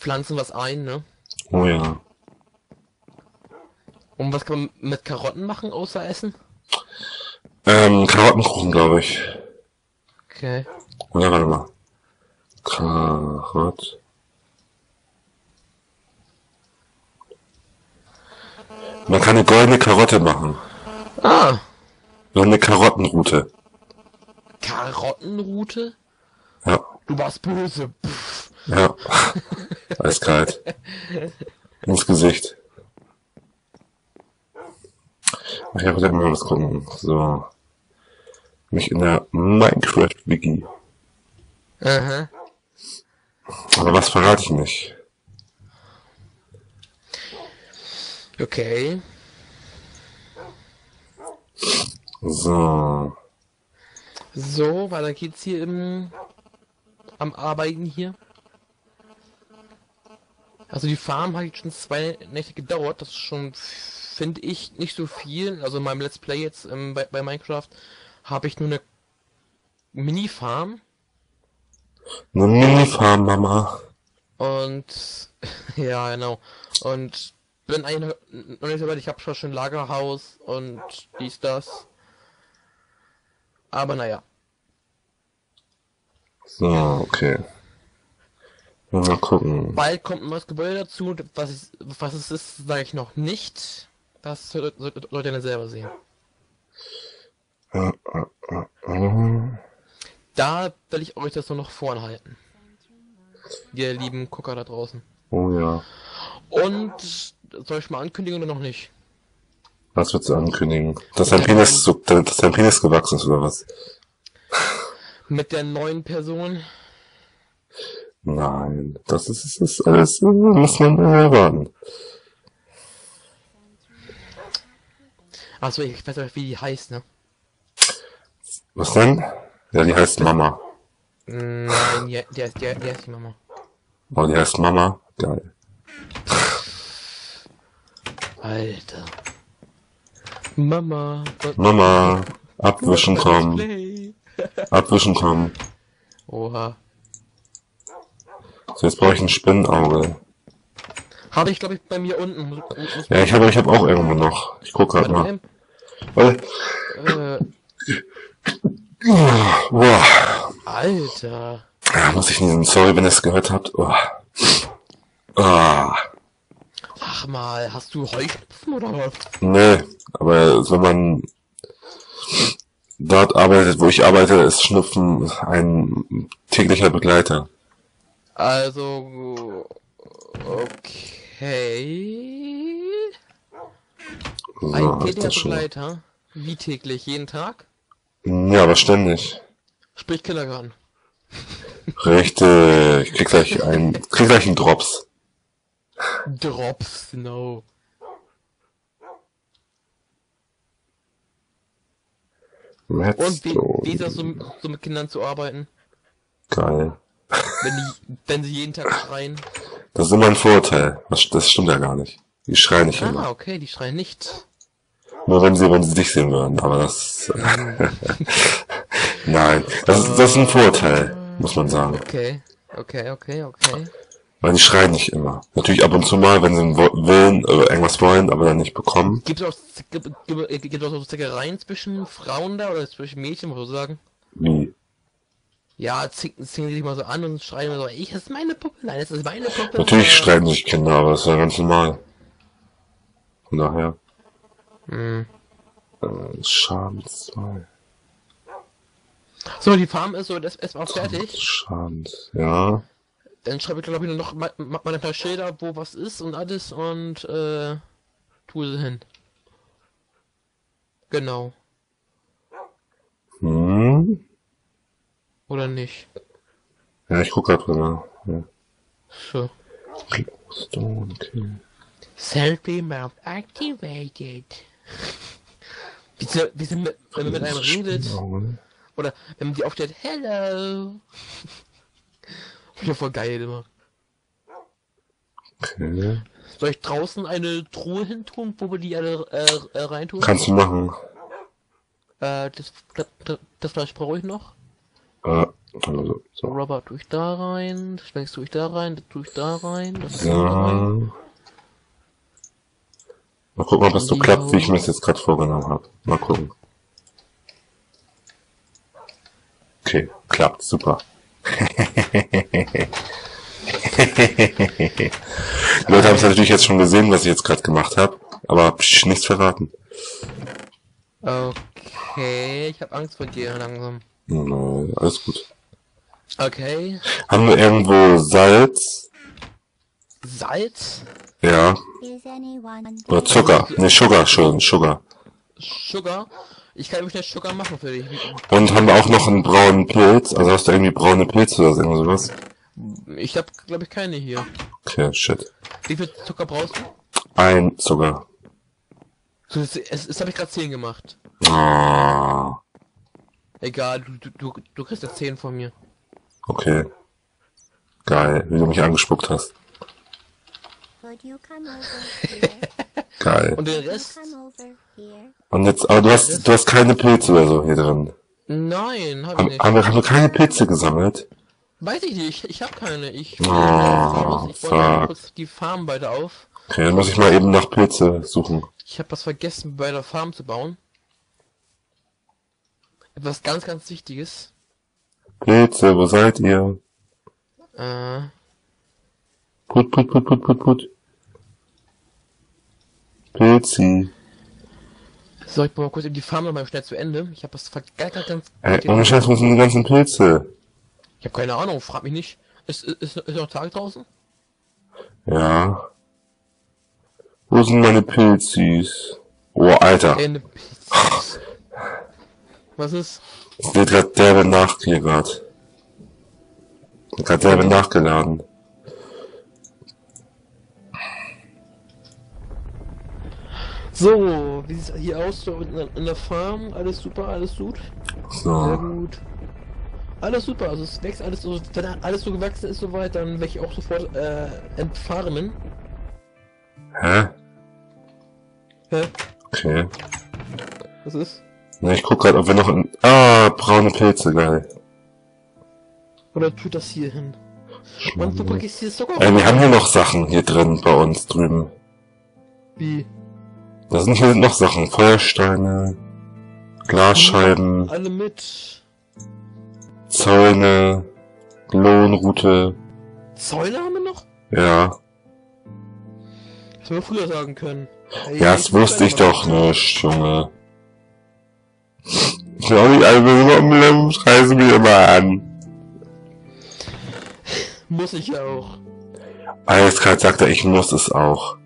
pflanzen was ein, ne? Oh ja. Und was kann man mit Karotten machen, außer essen? Ähm, Karottenkuchen, glaube ich. Okay. Oder warte mal. Karott. Man kann eine goldene Karotte machen. Ah, So eine Karottenroute. Karottenrute? Ja. Du warst böse. Pff. Ja. Eiskalt. Ins Gesicht. Ich habe gleich mal was gucken. So. Mich in der Minecraft-Wiki. Aha. Aber was verrate ich nicht? Okay. So. So, weiter geht's hier im am Arbeiten hier. Also die Farm hat jetzt schon zwei Nächte gedauert. Das ist schon, finde ich, nicht so viel. Also in meinem Let's Play jetzt ähm, bei, bei Minecraft habe ich nur eine Mini-Farm Eine Mini-Farm, Mama. und ja genau und bin eigentlich noch nicht so weit. Ich habe schon schon ein Lagerhaus und dies das. Aber naja. So, okay. Mal gucken. Bald kommt ein neues Gebäude dazu. Was es, was es ist, sage ich noch nicht. Das solltet ihr dann selber sehen. Äh, äh, äh. Da will ich euch das nur noch vorhalten. Ihr lieben Gucker da draußen. Oh ja. Und soll ich mal ankündigen oder noch nicht? Was willst du ankündigen? Dass dein Penis, so, dass dein Penis gewachsen ist, oder was? Mit der neuen Person. Nein, das ist, ist alles, muss man erwarten. Achso, ich weiß nicht, wie die heißt, ne? Was denn? Ja, die heißt Mama. Nein, die, der, ist, der, der ist die Mama. Oh, die heißt Mama. Geil. Alter. Mama. Mama, abwischen kommen. Play. Abwischen kommen. Oha. Jetzt brauche ich ein Spinnenauge. Habe ich, glaube ich, bei mir unten. Ja, ich habe ich hab auch irgendwo noch. Ich guck grad mal. Warte. Äh, Boah. Alter. Ja, muss ich nicht, sorry, wenn ihr es gehört habt. Oh. Ah. Sag mal, hast du Heuschnupfen oder was? Nee, aber wenn man dort arbeitet, wo ich arbeite, ist Schnupfen ein täglicher Begleiter. Also, okay. So, Ein täglicher. Begleiter. Wie täglich? Jeden Tag? Ja, aber ständig. Sprich Kindergarten. Richtig. Ich krieg gleich einen, krieg gleich einen Drops. Drops, no. Und wie, wie ist das so, so mit Kindern zu arbeiten? Geil. Wenn die, wenn sie jeden Tag schreien? Das ist immer ein Vorurteil. Das, das stimmt ja gar nicht. Die schreien nicht immer. Ah, okay, die schreien nicht. Nur wenn sie, wenn sie dich sehen würden. Aber das, nein. Das ist, das ist ein Vorurteil, muss man sagen. Okay, okay, okay, okay. Weil die schreien nicht immer. Natürlich ab und zu mal, wenn sie einen Willen, äh, irgendwas wollen, aber dann nicht bekommen. Gibt es auch, gibt, gibt, gibt es auch so Zickereien zwischen Frauen da oder zwischen Mädchen, muss man so sagen? Ja, zicken, zicken sich mal so an und schreien so, ich, das ist meine Puppe, nein, das ist meine Puppe. Natürlich Äh, streiten sich Kinder, aber das ist ja ganz normal. Von daher. Hm. Äh, Schaden 2. So, die Farm ist so das ist erstmal fertig. Schaden. Ja. Dann schreibe ich, glaube ich, nur noch ma- ma- meine paar Schilder, wo was ist und alles und äh, tue sie hin. Genau. Hm? Oder nicht? Ja, ich guck grad mal. Ja. So. Stone, okay. Selfie Mouth activated. Wie, sie- wie sie mit, wenn man mit einem redet, Spinnauge. oder wenn man die aufstellt, hello. Ja, voll geil immer. Okay. Soll ich draußen eine Truhe hin tun, wo wir die alle äh, äh, reintun? Kannst du machen. Äh, das, das, das Fleisch brauche ich noch. Äh, Also, so. Rubber tue ich da rein, das Schwenks tue ich da rein, ich da rein, das ich da rein. Mal gucken, ob das so Ja. klappt, wie ich mir das jetzt gerade vorgenommen habe. Mal gucken. Okay, klappt, super. Die Leute haben es natürlich jetzt schon gesehen, was ich jetzt gerade gemacht habe, aber psch, nichts verraten. Okay, ich habe Angst vor dir langsam. Nein, alles gut. Okay, Haben wir irgendwo Salz? Salz, Ja. Oder Zucker? Ne, Sugar, schon, Sugar. Sugar. Ich kann mich nicht Sugar machen für dich. Und haben wir auch noch einen braunen Pilz? Also hast du irgendwie braune Pilze oder irgend sowas? Ich habe, glaube ich, keine hier. Okay, shit. Wie viel Zucker brauchst du? Ein Zucker. So, Das, es, das habe ich gerade 10 gemacht. Ah, Egal, du, du, du, kriegst jetzt 10 von mir. okay. Geil, wie du mich angespuckt hast. Would you come over here? Geil. Und den Rest? come over here? Und jetzt, aber du hast, du hast keine Pilze oder so hier drin. Nein, habe ich Haben, nicht. haben, wir, haben wir keine Pilze gesammelt? Weiß ich nicht, ich, ich habe keine. Ich, Oh, ich baue fuck. mal kurz die Farm weiter auf. Okay, dann muss ich mal eben nach Pilze suchen. Ich habe was vergessen, bei der Farm zu bauen. Etwas ganz, ganz Wichtiges. Pilze, wo seid ihr? Äh, Put, put, put, put, put, put. Pilzi. so, ich baue mal kurz eben die Farm nochmal schnell zu Ende. Ich habe was ver- ganz, Ey, ohne Scheiß, wo sind die ganzen Pilze? Ich habe keine Ahnung, frag mich nicht. Ist, ist, ist, noch Tag draußen? Ja. Wo sind meine Pilzis? Oh, Alter. Ende. Was ist? Es lädt grad derbe nach hier grad. Grad derbe nachgeladen. So, wie sieht's hier aus? So in, der- Farm, alles super, alles gut. Sehr So. gut. Alles super, also es wächst alles so, wenn alles so gewachsen ist soweit, dann werde ich auch sofort äh, entfarmen. Hä? Hä? Okay. Was ist? Na, ich guck grad, ob wir noch in... Ah, braune Pilze, geil. Oder tut das hier hin? Und du packst hier Zucker Ey, wir haben hier noch Sachen hier drin bei uns drüben. Wie? Da sind hier noch Sachen. Feuersteine, Glasscheiben, Alle mit. Zäune, Lohnrute. Zäune haben wir noch? Ja. Das wir früher sagen können. Ey, Ja, das wusste ich doch nicht, Junge. Ich will auch nicht alle scheißen mich immer an. Muss ich auch. Eiskalt sagt er, ich muss es auch.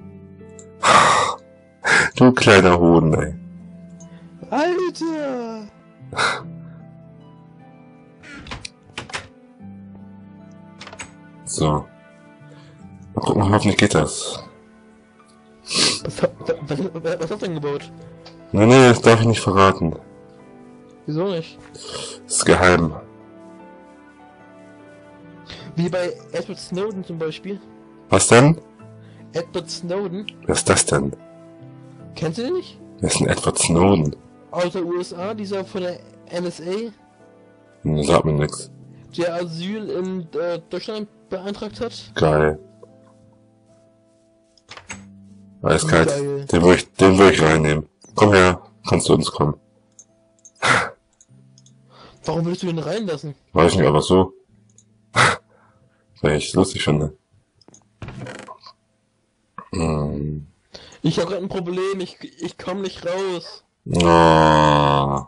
Du kleiner Hoden, ey. Alter! So. Mal gucken, hoffentlich geht das. Was, was, was, was hast du denn gebaut? Nee, nee, das darf ich nicht verraten. Wieso nicht? Ist geheim. Wie bei Edward Snowden zum Beispiel. Was denn? Edward Snowden. Wer ist das denn? Kennst du den nicht? Wer ist denn Edward Snowden? Aus der USA, dieser von der NSA, Hm, Sag mir nix. der Asyl in äh, Deutschland beantragt hat. Geil. Eiskalt. Geil. Den würde ich, den würde ich reinnehmen. Komm her, kannst du uns kommen. Warum willst du den reinlassen? Weiß ich nicht, aber so. Weil ich lustig finde. Hm. Ich habe gerade ein Problem, ich, ich komme nicht raus. Oh.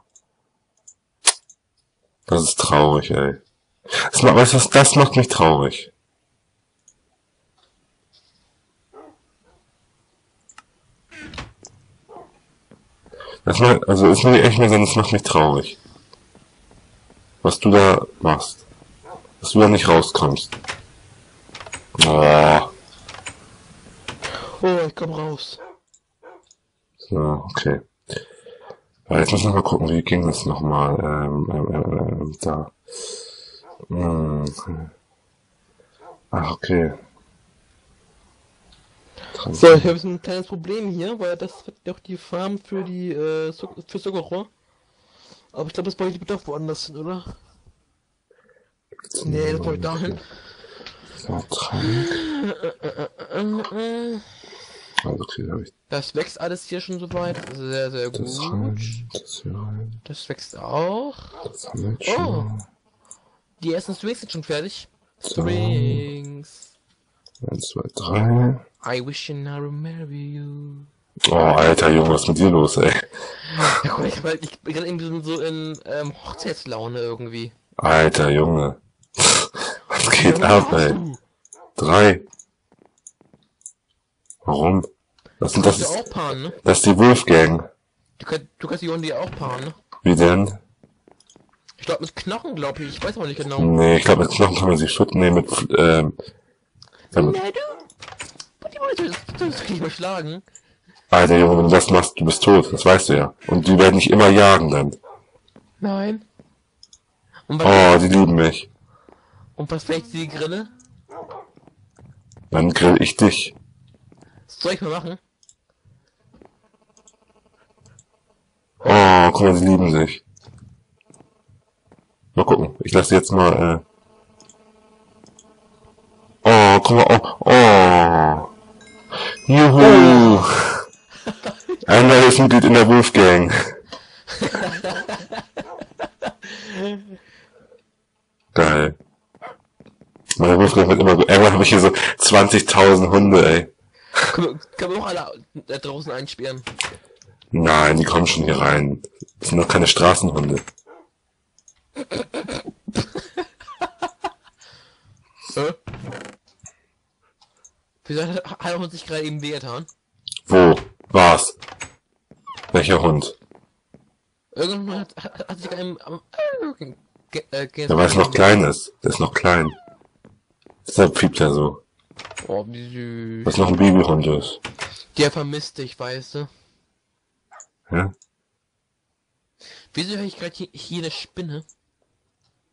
Das ist traurig, ey. Das, weißt du was, das macht mich traurig. Das macht, also ist mir echt mal so, das macht mich traurig. Was du da machst. Dass du da nicht rauskommst. Oh. Oh, ich komm raus. So, okay. Ja, jetzt müssen wir mal gucken, wie ging das nochmal. Ähm, ähm, ähm, ähm, da. Hm. Ach, okay. So, ich habe ein kleines Problem hier, weil das wird doch die Farm für die äh, für Zuckerrohr. Aber ich glaube, das brauche ich doch woanders hin, oder? Nee, das brauch ich dahin. Also, okay, habe ich Das wächst alles hier schon soweit. Sehr, sehr das gut. rein, das rein, Das wächst auch. das. Oh. Die ersten Strings sind schon fertig. Strings. Eins, zwei, drei. I wish I never marry you. Oh, alter Junge, was ist mit dir los, ey? Ja, guck mal, ich, hab halt, ich bin gerade irgendwie so in ähm, Hochzeitslaune irgendwie. Alter Junge. Was geht Ja, ab, ey? du? Drei. Warum? Das, sind, Du das, ja ist, paaren, ne? das ist die Wolfgang. Du, kannst, du kannst die Hundi auch paaren, ne? Wie denn? Ich glaube mit Knochen, glaube ich. Ich weiß aber nicht genau. Nee, ich glaube, mit Knochen kann man sie füttern. Nee, mit, ähm, damit, Na du? Die wollte das, das nicht überschlagen. Alter Junge, wenn du das machst, du bist tot. Das weißt du ja. Und die werden dich immer jagen dann. Nein. Oh, die lieben mich. und was fällt die Grille? Dann grill ich dich. Was soll ich mal machen? Oh, guck mal, sie lieben sich. Mal gucken. Ich lasse jetzt mal, äh. Oh, guck mal, oh, oh. Juhu. Ein Mitglied in der Wolfgang. Geil. Meine Wolfgang wird immer gut. Irgendwann habe ich hier so 20.000 Hunde, ey. Können wir, auch alle da draußen einsperren? Nein, die kommen schon hier rein. Das sind doch keine Straßenhunde. Hä? Wieso hat, hat er uns sich gerade eben wehgetan? Wo? Was? Welcher Hund? Irgendwann hat, hat, hat sich einem am ge, äh, ge, Der weil es noch klein ist. Der ist noch klein. Deshalb fiebt er so. Oh, wie süß. Weil es noch ein Babyhund ist. Der vermisst dich, weißt du. Ja? Wieso höre ich gerade hier, hier eine Spinne?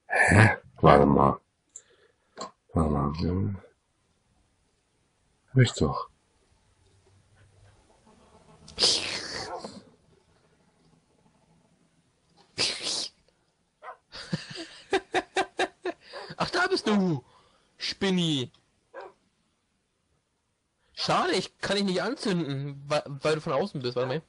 Hä? Warte mal. Warte mal. Hab ich doch. Ach, da bist du! Spinni! Schade, ich kann dich nicht anzünden, weil, weil du von außen bist, warte mal.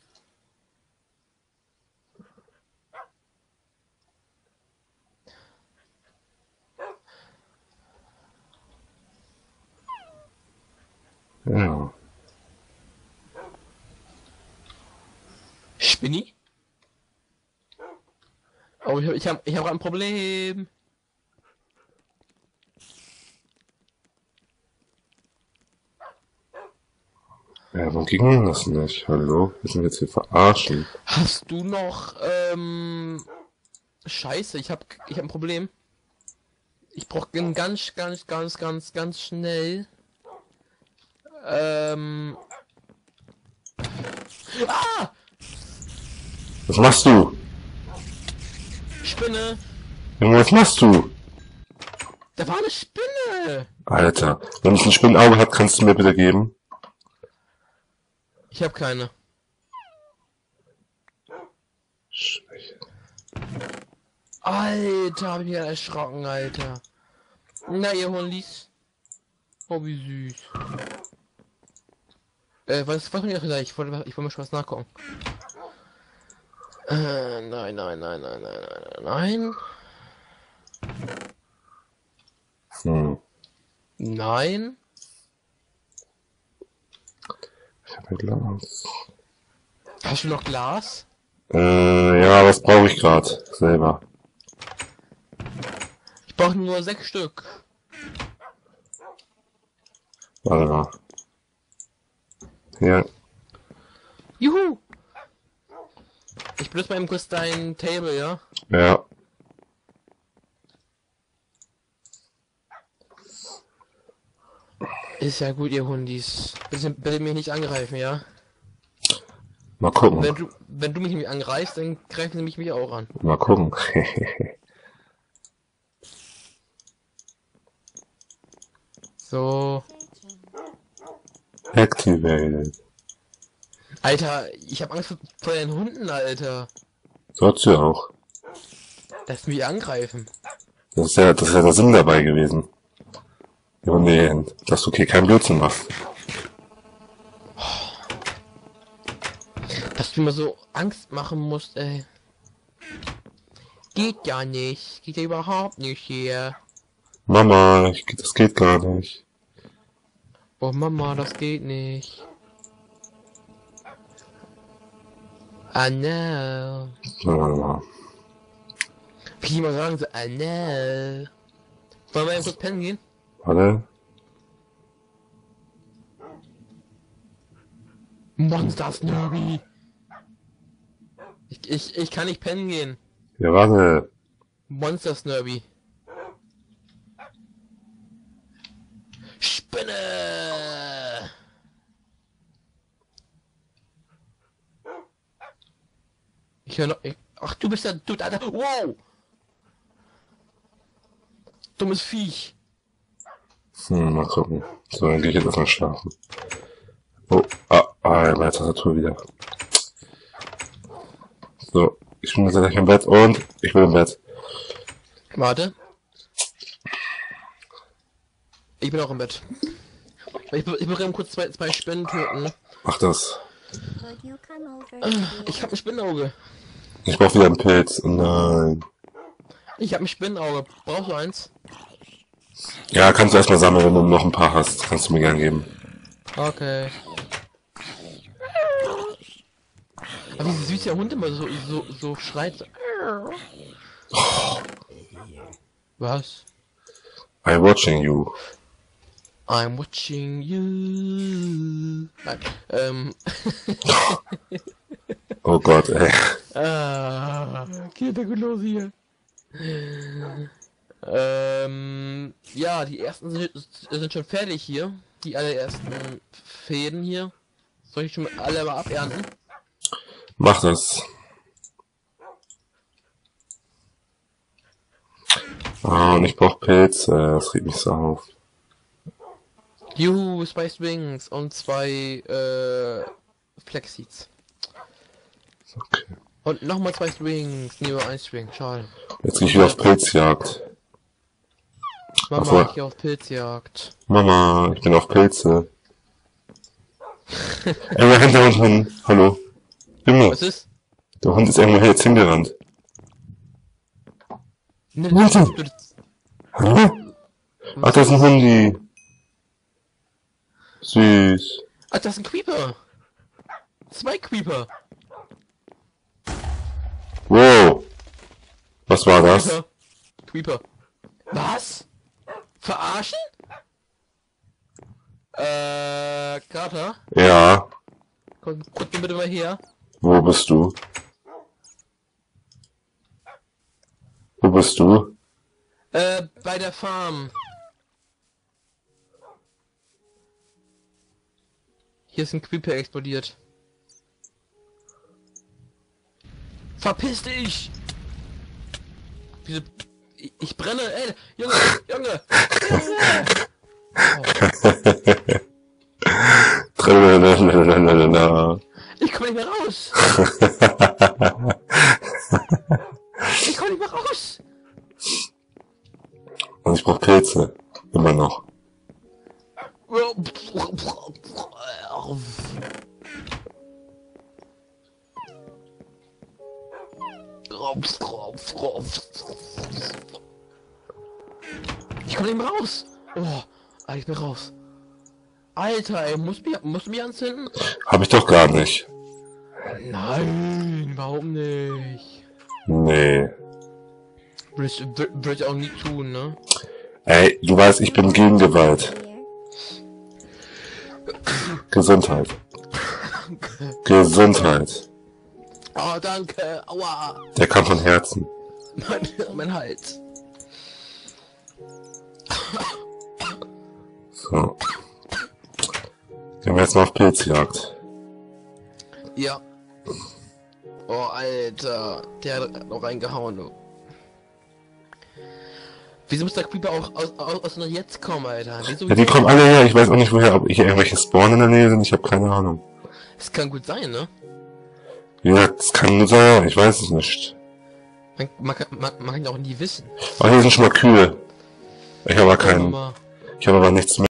Ja. Spinni? Oh, ich hab, ich hab, ich hab ein Problem. Ja, warum ging denn das nicht? Hallo? Wir sind jetzt hier verarschen. Hast du noch, ähm, Scheiße, ich hab, ich hab ein Problem. Ich brauch ganz, ganz, ganz, ganz, ganz schnell, ähm, ah! Was machst du? Spinne! Junge, was machst du? Da war eine Spinne! Alter, wenn es ein Spinnenauge hat, kannst du mir bitte geben? Ich hab keine. Schwäche. Alter, hab ich mich erschrocken, Alter. Na, ihr Hundis. Oh, wie süß. Äh, was, was mir gleich? Ich wollte, ich wollte mal schon was nachgucken. Äh, nein, nein, nein, nein, nein, nein, nein, Hm. nein. Ich hab ein Glas. Hast du noch Glas? Äh, ja, was brauche ich gerade selber? Ich brauche nur sechs Stück. Warte mal. Hier. Juhu! Ich benutze mal eben kurz dein Table, ja? Ja. Ist ja gut, ihr Hundis. Bitte, bitte mich nicht angreifen, ja? Mal gucken. Wenn du, wenn du mich nicht angreifst, dann greifen sie mich, mich auch an. Mal gucken. So. Activated. Alter, ich hab Angst vor- den Hunden, Alter. Sollst du auch. Lass mich angreifen. Das ist ja, das ist ja der Sinn dabei gewesen. Ja, nee, dass du okay keinen Blödsinn machst. Dass du mir so Angst machen musst, ey. Geht ja nicht. Geht ja überhaupt nicht hier. Mama, ich, das geht gar nicht. Oh Mama, das geht nicht. Ah no. Ja, Wie die mal sagen so, ah no. Wollen wir kurz pennen gehen? Warte. Monster Snurby. Ich, ich, ich kann nicht pennen gehen. Ja, warte. Monster Snurby. Spinne! Ich höre noch. Ich, ach, du bist ja. Du, Alter. Wow! Dummes Viech. Hm, mal gucken. So, dann gehe ich jetzt erstmal schlafen. Oh, ah, ah, meine Tastatur wieder. So, ich bin jetzt gleich im Bett und ich bin im Bett. Warte. Ich bin auch im Bett. Ich, ich eben kurz zwei, zwei Spinnen töten. ne? Mach das. Ich hab ein Spinnenauge. Ich brauch wieder einen Pilz. Nein. Ich hab ein Spinnenauge. Brauchst du eins? Ja, kannst du erstmal sammeln, wenn du noch ein paar hast. Kannst du mir gern geben. Okay. Aber wie süß der Hund immer so, so, so schreit. Was? I'm watching you. I'm watching you. Nein, ähm. Oh Gott, ey. ah, geht der gut los hier. Ähm, ja, die ersten sind, sind schon fertig hier. Die allerersten Fäden hier. Soll ich schon alle mal abernten? Mach das. Ah, und ich brauch Pilze. Das regt mich so auf. Juhu, Spiced Wings und zwei, äh, Flexids. Okay. Und nochmal zwei Strings. Nee, nur ein String. Schade. Jetzt gehe ich wieder auf Pilzjagd. Mama, so. ich geh auf Pilzjagd. Mama, ich bin auf Pilze. Irgendwo hinter uns Hund. Hallo. Junge, Was ist? der Hund ist irgendwo jetzt hingerannt. Ne, du- Hallo? Ach, das ist ein Hundi. Süß. Ach, das ist ein Creeper. Zwei Creeper. Wow. Was war das? Creeper. Creeper. Was? Verarschen? Äh, Carter, Ja. komm, komm bitte mal her. Wo bist du? Wo bist du? Äh, bei der Farm. Hier ist ein Creeper explodiert. Verpiss dich! Wieso... Ich, ich brenne, ey! Junge! Junge! Ich komme nicht mehr raus! Ich komme nicht mehr raus! Und ich brauch Pilze. Immer noch. Ich komme mehr raus. Oh, Alter, ich bin raus. Alter, ey, muss mich, musst du mich anzünden? Hab ich doch gar nicht. Nein, überhaupt nicht. Nee. Würde ich, auch nie tun, ne? Ey, du weißt, ich bin gegen Gewalt. Gesundheit. Gesundheit. Oh, danke. Aua. Der kam von Herzen. Mein, mein Hals. So. Gehen wir jetzt mal auf Pilzjagd. Ja. Oh, Alter. Der hat noch reingehauen, du. Wieso muss der Creeper auch aus, aus, aus jetzt kommen, Alter? Wieso? Ja, die kommen alle her. Ich weiß auch nicht woher, ob hier irgendwelche Spawn in der Nähe sind. Ich habe keine Ahnung. Es kann gut sein, ne? Ja, das kann nur sein. Ich weiß es nicht. Man, man, kann- man, man kann ja auch nie wissen. Oh, hier sind schon mal Kühe. Ich habe aber keinen, ich habe aber nichts mehr.